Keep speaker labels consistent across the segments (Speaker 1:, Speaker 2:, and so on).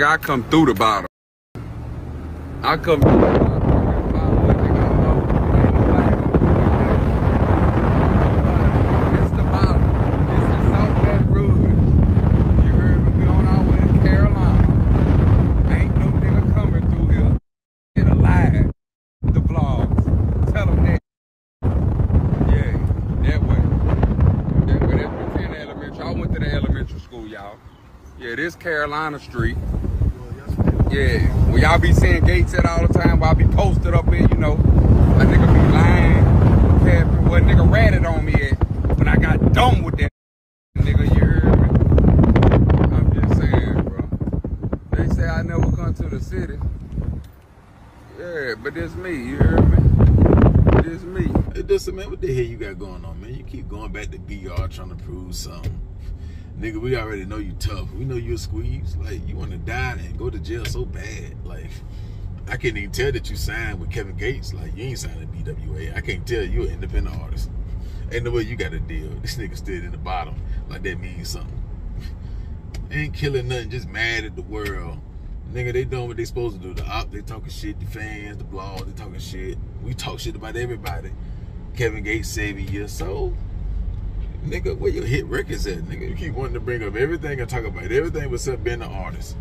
Speaker 1: Nigga, I come through the bottom. I come through the bottom. Elementary school, y'all. Yeah, this Carolina Street. Yeah, when y'all be seeing Gates at all the time, I be posted up here, you know, a nigga be lying, capping, what nigga ratted on me at when I got done with that nigga, you heard me? I'm just saying, bro. They say I never come to the city. Yeah, but it's me, you heard me? It's me.
Speaker 2: Hey, Dustin, man, what the hell you got going on, man? You keep going back to BR trying to prove something. Nigga, we already know you tough. We know you a squeeze. Like, you want to die and go to jail so bad. Like, I can't even tell that you signed with Kevin Gates. Like, you ain't signed with BWA. I can't tell you an independent artist. Ain't no way you got a deal. This nigga stood in the bottom. Like, that means something. ain't killing nothing, just mad at the world. Nigga, they doing what they supposed to do. The op, they talking shit. The fans, the blog, they talking shit. We talk shit about everybody. Kevin Gates saving you. So, nigga, where your hit records at, nigga? You keep wanting to bring up everything and talk about everything except being an artist.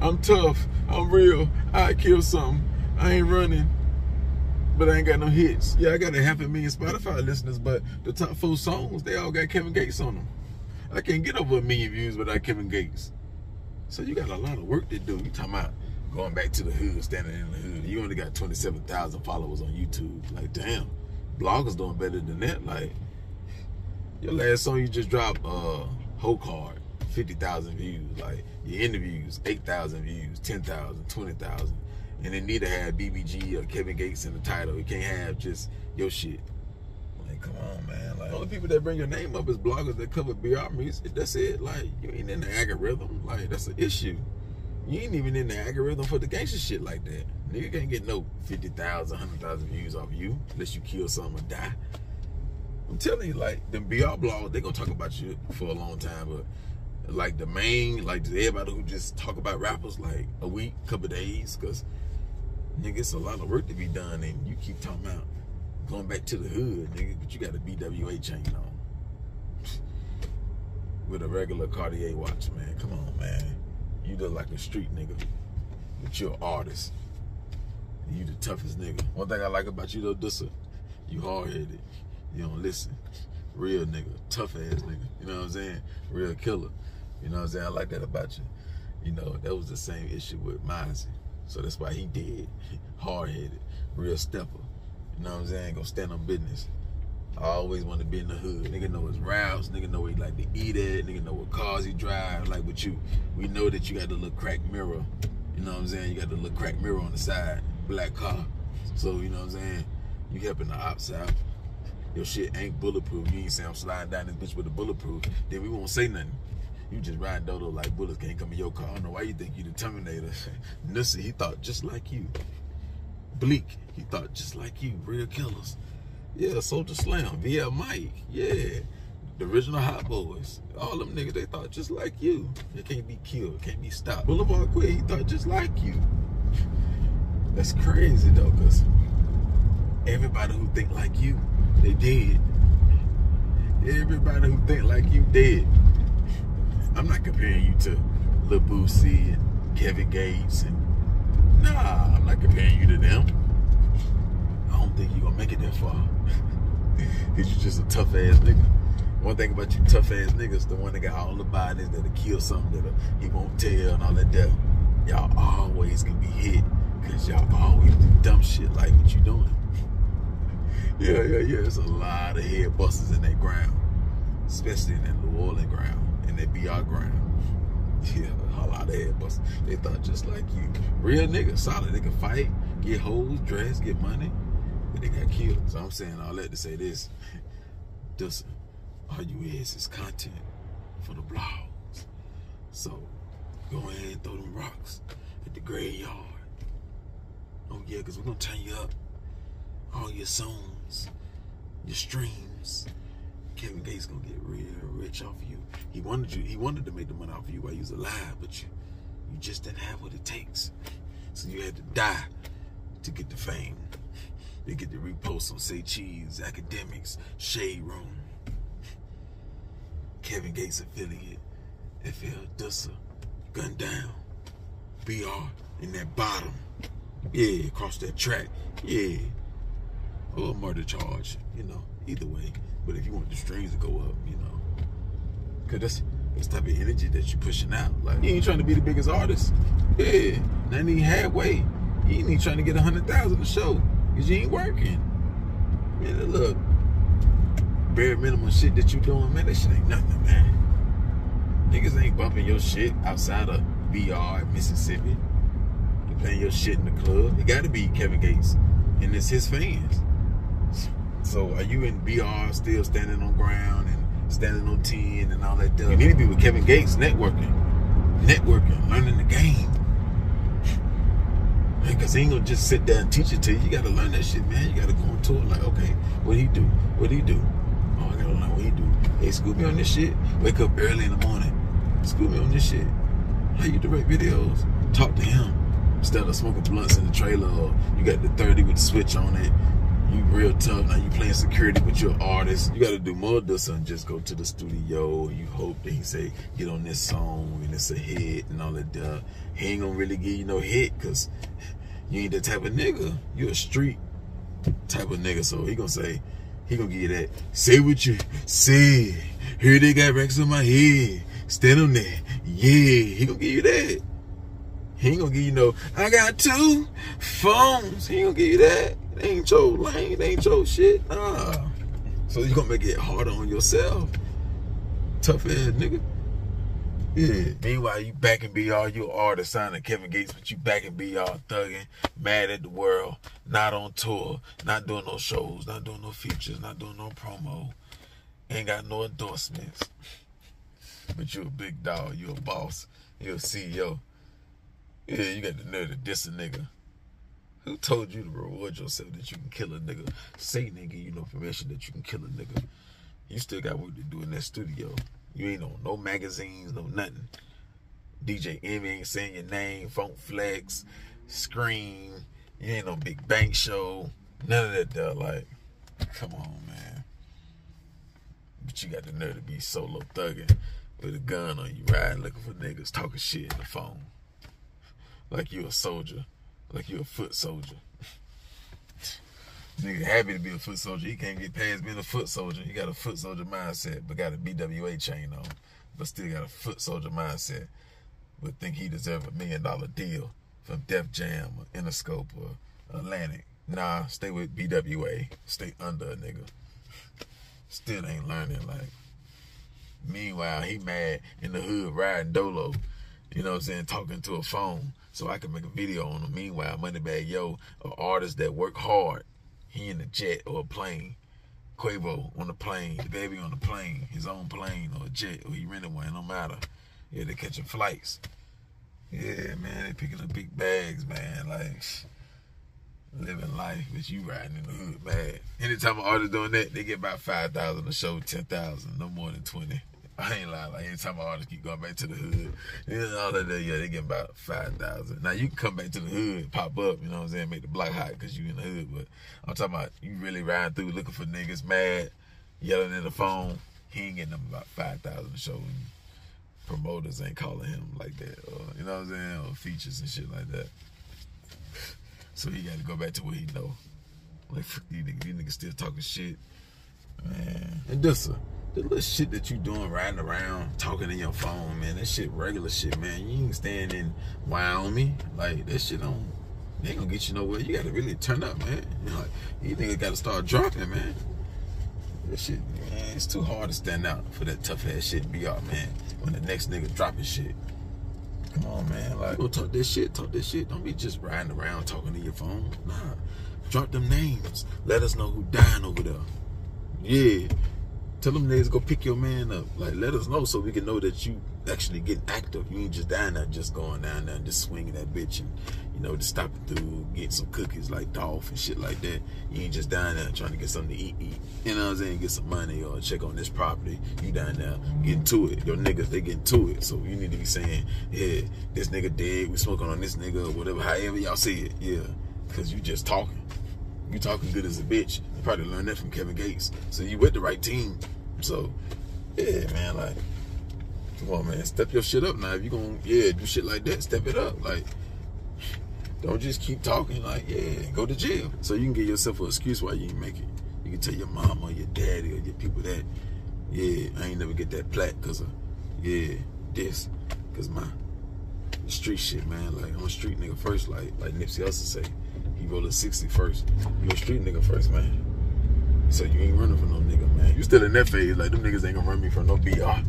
Speaker 2: I'm tough. I'm real. I kill something. I ain't running. But I ain't got no hits. Yeah, I got a half a million Spotify listeners, but the top four songs, they all got Kevin Gates on them. I can't get over a million views without Kevin Gates. So you got a lot of work to do. You talking about going back to the hood, standing in the hood. You only got 27,000 followers on YouTube. Like, damn, bloggers doing better than that. Like, your last song you just dropped, uh, Whole Card, 50,000 views. Like, your interviews, 8,000 views, 10,000, 20,000. And it need to have BBG or Kevin Gates in the title. You can't have just your shit. Like, come on, man. Like, only people that bring your name up is bloggers that cover BR music. That's it. Like, you ain't in the algorithm. Like, that's an issue. You ain't even in the algorithm for the gangster shit like that. Nigga can't get no 50,000, 100,000 views off you unless you kill someone or die. I'm telling you, like, them BR blogs, they gonna talk about you for a long time, but like the main, like everybody who just talk about rappers like a week, couple days, cause nigga, it's a lot of work to be done, and you keep talking about going back to the hood, nigga, but you got a BWA chain on with a regular Cartier watch, man. Come on, man. You look like a street nigga, but you're an artist. You the toughest nigga. One thing I like about you though, Dusa, you hard headed. You don't listen. Real nigga, tough ass nigga. You know what I'm saying? Real killer. You know what I'm saying? I like that about you. You know, that was the same issue with Mizey. So that's why he did. Hard headed, real stepper. You know what I'm saying? Gonna stand on business. I always want to be in the hood. Nigga know his routes. Nigga know where he like to eat at. Nigga know what cars he drive. Like with you, we know that you got the little crack mirror. You know what I'm saying? You got the little crack mirror on the side, black car. So you know what I'm saying? You helping the ops out. Your shit ain't bulletproof. You ain't say I'm sliding down this bitch with a bulletproof. Then we won't say nothing. You just ride Dolo like bullets can't come in your car. I don't know why you think you the Terminator. Nussi, he thought just like you. Bleak, he thought just like you. Real killers. Yeah, Soulja Slim, VL Mike, yeah. The original Hot Boys. All them niggas, they thought just like you. They can't be killed, can't be stopped. Boulevard Quid, he thought just like you. That's crazy though, cause everybody who think like you, they dead. Everybody who think like you dead. I'm not comparing you to Lil and Kevin Gates and nah, I'm not comparing you to them. I don't think you're gonna make it that far. Cause you just a tough ass nigga. One thing about you tough ass niggas, the one that got all the bodies that'll kill something that he won't tell and all that death. Y'all always gonna be hit. Cause y'all always do dumb shit like what you doing. Yeah, yeah, yeah. There's a lot of head busters in that ground. Especially in that New Orleans ground, in that BR ground. Yeah, a lot of head busters. They thought just like you. Real niggas, solid. They can fight, get hoes, dress, get money. But they got killed. So I'm saying all that to say this. Just all you is is content for the blogs. So go ahead and throw them rocks at the graveyard. Oh yeah, because we're gonna turn you up. All your your streams. Kevin Gates gonna get real rich off of you. He wanted you. He wanted to make the money off of you while you was alive, but you, You just didn't have what it takes. So you had to die to get the fame. They get to repost on Say Cheese, Akademiks, Shade Room, Kevin Gates affiliate, FL Dusa, Gun Down, BR in that bottom. Yeah, across that track. Yeah. Or a murder charge, you know, either way. But if you want the strings to go up, you know. Cause that's that's type of energy that you're pushing out. Like you ain't trying to be the biggest artist. Yeah. Not even halfway. You ain't even trying to get a hundred thousand a show. Cause you ain't working. Man, look. Bare minimum shit that you doing, man, that shit ain't nothing, man. Niggas ain't bumping your shit outside of BR Mississippi. You playing your shit in the club. It gotta be Kevin Gates. And it's his fans. So are you in BR still standing on ground and standing on 10 and all that stuff? You need to be with Kevin Gates networking. Networking, learning the game. Man, Because he ain't gonna just sit there and teach it to you. You gotta learn that shit, man. You gotta go on tour. Like, okay, what he do? What do he do? Oh, I gotta learn what he do. Hey, school me on this shit. Wake up early in the morning. School me on this shit. How you direct videos? Talk to him. Instead of smoking blunts in the trailer or you got the 30 with the switch on it. You real tough. Now you playing security, you're an artist. You gotta do more than just go to the studio. You hope that he say, get on this song and it's a hit and all that. He ain't gonna really give you no hit because you ain't that type of nigga. You a street type of nigga. So he gonna say, he gonna give you that. Say what you say. Here they got racks on my head. Stand on there. Yeah. He gonna give you that. He ain't gonna give you no, I got two phones. He ain't gonna give you that. It ain't your lane. It ain't your shit. Nah. So you gonna make it harder on yourself. Tough ass nigga. Yeah. Meanwhile, you back in BR, you artist of Kevin Gates, but you back in BR thugging, mad at the world, not on tour, not doing no shows, not doing no features, not doing no promo, ain't got no endorsements. But you a big dog, you a boss, you a CEO. Yeah, you got the nerve to diss a nigga. Who told you to reward yourself that you can kill a nigga? Satan ain't give you no permission that you can kill a nigga. You still got work to do in that studio. You ain't on no magazines, no nothing. DJ Envy ain't saying your name, Funk Flex, Scream. You ain't no Big Bank Show. None of that there. Like, come on, man. But you got the nerve to be solo thugging with a gun on you, riding looking for niggas, talking shit in the phone. Like you a soldier. Like you a foot soldier. Nigga happy to be a foot soldier. He can't get past being a foot soldier. He got a foot soldier mindset, but got a BWA chain on. But still got a foot soldier mindset. But think he deserve a million dollar deal from Def Jam or Interscope or Atlantic. Nah, stay with BWA. Stay under a nigga. Still ain't learning. Like, meanwhile, he mad in the hood riding Dolo. You know what I'm saying? Talking to a phone so I can make a video on them. Meanwhile, Moneybagg Yo, an artist that work hard. He in a jet or a plane. Quavo on the plane, the baby on the plane, his own plane or a jet, or he rented one, no matter. Yeah, they catching flights. Yeah, man, they picking up big bags, man. Like living life, but you riding in the hood, man. Anytime an artist doing that, they get about five thousand a show, ten thousand, no more than twenty. I ain't lying. Like anytime an artist keep going back to the hood, you know, all that, yeah, they get about five thousand. Now you can come back to the hood, pop up, you know what I'm saying, make the block hot because you in the hood. But I'm talking about you really riding through looking for niggas, mad, yelling in the phone. He ain't getting them about five thousand show. Promoters ain't calling him like that, or you know what I'm saying, or features and shit like that. So he got to go back to what he know. Like fuck these niggas, these niggas still talking shit, man. And this the little shit that you doing riding around talking in your phone, man, that shit regular shit, man. You ain't staying in Wyoming. Like that shit don't they ain't gonna get you nowhere. You gotta really turn up, man. You know, like you it gotta start dropping, man. That shit, man, it's too hard to stand out for that tough ass shit be out, man. When the next nigga dropping shit. Come on, man. Like, go talk this shit, talk this shit. Don't be just riding around talking to your phone. Nah. Drop them names. Let us know who dying over there. Yeah Tell them niggas go pick your man up. Like, let us know so we can know that you actually get active. You ain't just down there, just going down there and just swinging that bitch and, you know, just stopping through, getting some cookies like Dolph and shit like that. You ain't just down there trying to get something to eat, eat. You know what I'm saying? Get some money or check on this property. You down there getting to it. Your niggas, they getting to it. So you need to be saying, yeah, this nigga dead. We smoking on this nigga or whatever, however y'all see it. Yeah. Cause you just talking. You talking good as a bitch. You probably learned that from Kevin Gates. So you with the right team. So, yeah, man, like, come on, man, step your shit up now. If you gonna, yeah, do shit like that, step it up. Like, don't just keep talking. Like, yeah, go to jail. So you can give yourself an excuse why you ain't make it. You can tell your mom or your daddy or your people that, yeah, I ain't never get that plaque because of, yeah, this, because my street shit, man. Like, I'm a street nigga first, like, like Nipsey Hussle say. He rolled a 60 first. You a street nigga first, man. So you ain't running for no nigga, man. You still in that phase, like them niggas ain't gonna run me for no BR. I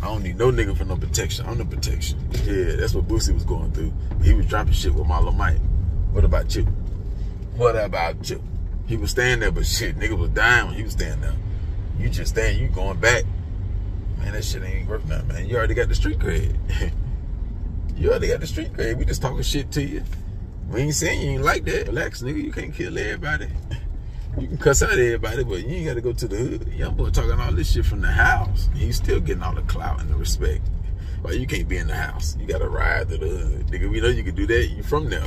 Speaker 2: don't need no nigga for no protection. I'm the protection. Yeah, that's what Boosie was going through. He was dropping shit with Marlon Mike. What about you? What about you? He was staying there, but shit, nigga was dying when he was staying there. You just staying, you going back. Man, that shit ain't worth nothing, man. You already got the street cred. you already got the street cred. We just talking shit to you. We ain't saying you ain't like that. Relax, nigga. You can't kill everybody. You can cuss out everybody, but you ain't got to go to the hood. YoungBoy talking all this shit from the house. He's still getting all the clout and the respect. But you can't be in the house. You got to ride to the hood. Nigga, we know you can do that. You from there.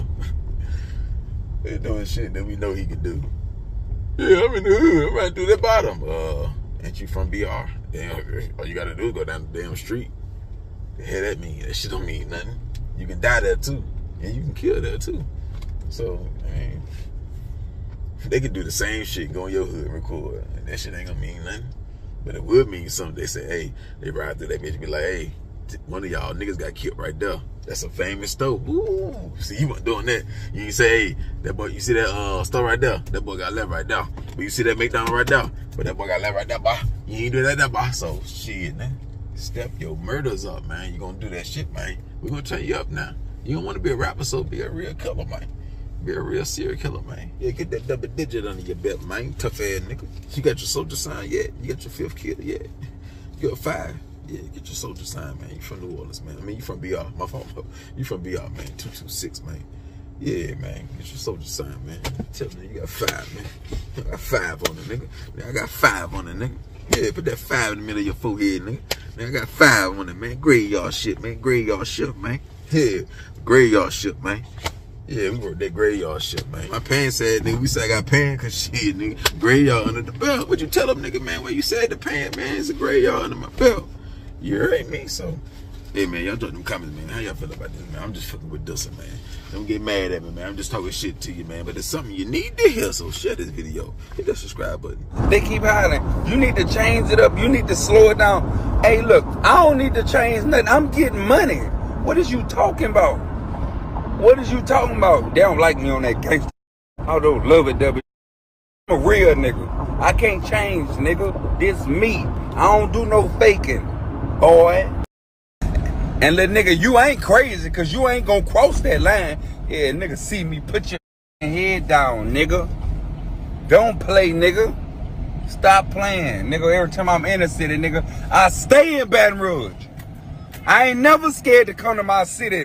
Speaker 2: They're doing shit that we know he can do. Yeah, I'm in the hood. I'm right through the bottom. Uh, ain't you from BR? Damn, all you got to do is go down the damn street. The hell that mean? That shit don't mean nothing. You can die there too. And you can kill that too. So, I mean, they could do the same shit, go in your hood and record, and that shit ain't gonna mean nothing. But it would mean something. They say, hey, they ride through that bitch and be like, hey, one of y'all niggas got killed right there. That's a famous store. Ooh, see, you weren't doing that. You say, hey, that boy, you see that uh store right there? That boy got left right there. But you see that McDonald's right there? But that boy got left right there, boy. You ain't do that, that. So shit, man. Step your murders up, man. You gonna do that shit, man. we gonna turn you up now. You don't want to be a rapper, so be a real killer, man. Be a real serial killer, man. Yeah, get that double digit under your belt, man. Tough ass nigga. You got your soldier sign yet? You got your fifth kid yet? You got five? Yeah, get your soldier sign, man. You from New Orleans, man. I mean, you from BR. My fault. You from BR, man. 226, man. Yeah, man. Get your soldier sign, man. Tell me you got five, man. I got five on it, nigga. I got five on it, nigga. Yeah, put that five in the middle of your forehead, nigga. Man, I got five on it, man. Graveyard shit, man. Graveyard shit, man. Yeah, graveyard shit, man. Yeah, we worked that graveyard shit, man. My pants said, nigga, we said I got pants cause shit, nigga, graveyard under the belt. What you tell them, nigga, man, when you said the pants, man, it's a graveyard under my belt. You heard me, so. Hey, man, y'all drop them comments, man. How y'all feel about this, man? I'm just fucking with Dustin, man. Don't get mad at me, man. I'm just talking shit to you, man. But it's something you need to hear, so share this video. Hit that subscribe button.
Speaker 1: They keep hollering. You need to change it up. You need to slow it down. Hey, look, I don't need to change nothing. I'm getting money. What is you talking about? What is you talking about? They don't like me on that gangster. I don't love it, W. I'm a real nigga. I can't change, nigga. This me. I don't do no faking, boy. And little nigga, you ain't crazy because you ain't gonna cross that line. Yeah, nigga, see me. Put your head down, nigga. Don't play, nigga. Stop playing, nigga. Every time I'm in the city, nigga, I stay in Baton Rouge. I ain't never scared to come to my city,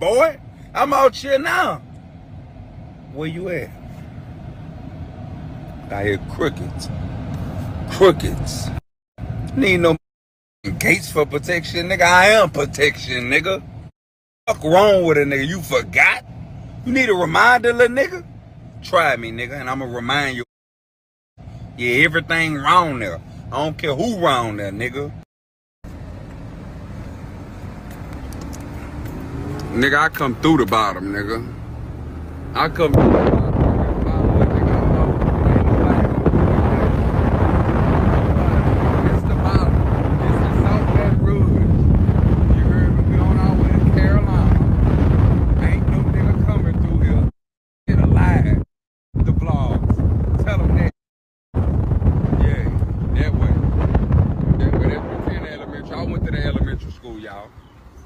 Speaker 1: boy. I'm out here now. Where you at? I hear crickets. Crickets. Need no gates for protection, nigga. I am protection, nigga. Fuck wrong with a nigga? You forgot? You need a reminder, little nigga? Try me, nigga, and I'ma remind you. Yeah, everything wrong there. I don't care who wrong there, nigga. Nigga, I come through the bottom, nigga. I come through the bottom. It's the bottom.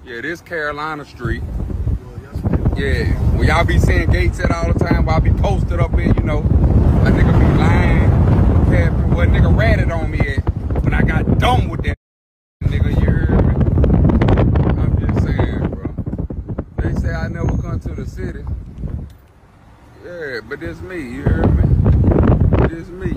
Speaker 1: Yeah, this Carolina Street. Yeah, when y'all be seeing gates at all the time, while I be posted up in, you know, a nigga be lying, what nigga ratted on me at when I got done with that nigga, you hear me? I'm just saying, bro. They say I never come to the city. Yeah, but it's me, you hear me? It's me.